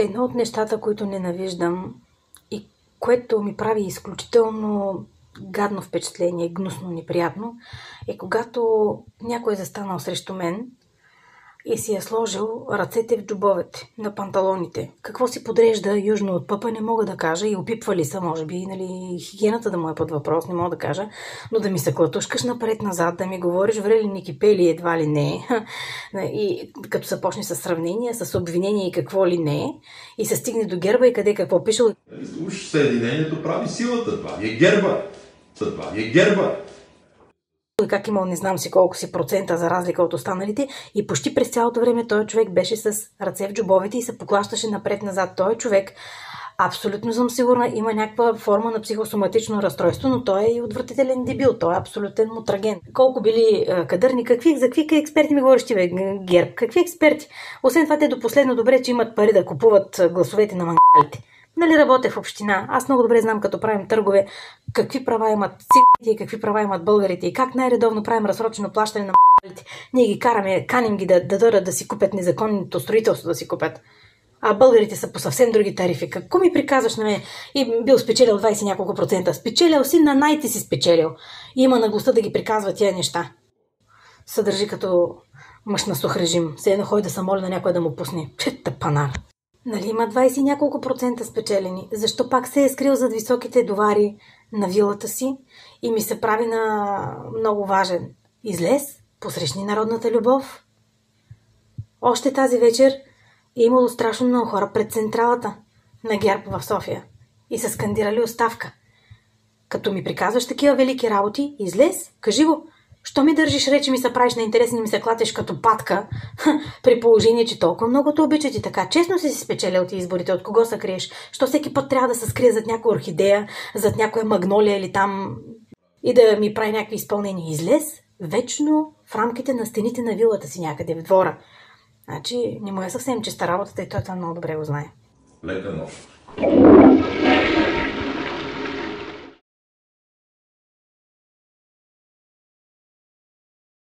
Едно от нещата, които ненавиждам и което ми прави изключително гадно впечатление, гнусно, неприятно, е когато някой е застанал срещу мен и си е сложил ръцете в джобовете на панталоните. Какво си подрежда южно от пъпа, не мога да кажа. И опипва ли са, може би, нали, хигиената да му е под въпрос, не мога да кажа. Но да ми се клатушкаш напред-назад, да ми говориш врели ни кипели, едва ли не. И като се почне с сравнения, с обвинения и какво ли не. И се стигне до герба и къде какво пише. Уж съединението прави силата. Това е герба. Това е герба и как имал не знам си колко си процента за разлика от останалите и почти през цялото време той човек беше с ръце в джобовете и се поклащаше напред-назад. Той човек Абсолютно съм сигурна, има някаква форма на психосоматично разстройство, но той е и отвратителен дебил, той е абсолютен мутраген. Колко били е, кадърни, какви, за какви експерти ми говориш бе, Герб? Какви експерти? Освен това, те до последно добре, че имат пари да купуват гласовете на мангалите. Нали работя в община. Аз много добре знам, като правим търгове, какви права имат циганите и какви права имат българите и как най-редовно правим разсрочено плащане на м***лите. Ние ги караме, каним ги да, да дадат да си купят незаконното строителство да си купят. А българите са по съвсем други тарифи. Какво ми приказваш на мен? И бил спечелил 20 няколко процента. Спечелил си, на най-ти си спечелил. И има наглостта да ги приказва тия неща. Съдържи като мъж на сух режим. Се едно ходи да се моли на някой да му пусне. Тъпанар. Нали има 20 няколко процента спечелени? Защо пак се е скрил зад високите довари на вилата си и ми се прави на много важен? Излез, посрещни народната любов. Още тази вечер е имало страшно много хора пред централата на ГЕРБ в София и са скандирали оставка. Като ми приказваш такива велики работи, излез, кажи го, Що ми държиш речи ми се правиш на интересни и ми се клатиш като патка, при положение, че толкова много те обичат и така. Честно си си спечелил ти изборите, от кого се криеш? Що всеки път трябва да се скрие зад някоя орхидея, зад някоя магнолия или там и да ми прави някакви изпълнения. Излез вечно в рамките на стените на вилата си някъде в двора. Значи не му е съвсем чиста работата и той това много добре го знае. Лека нощ.